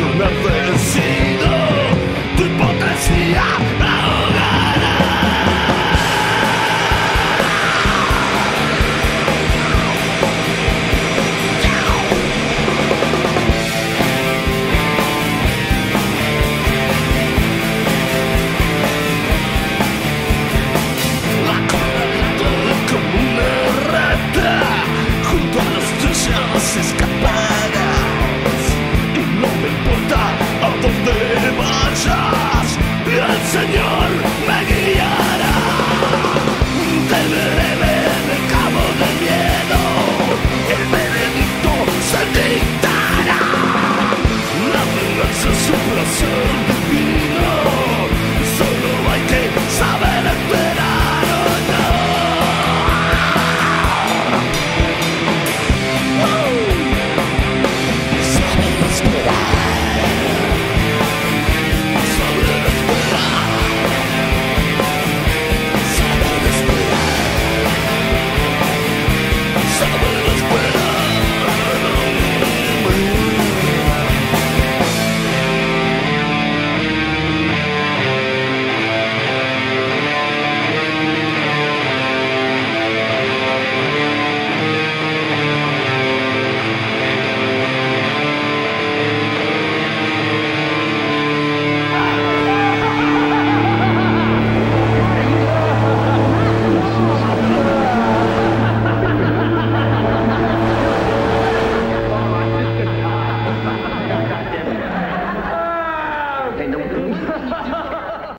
marea donde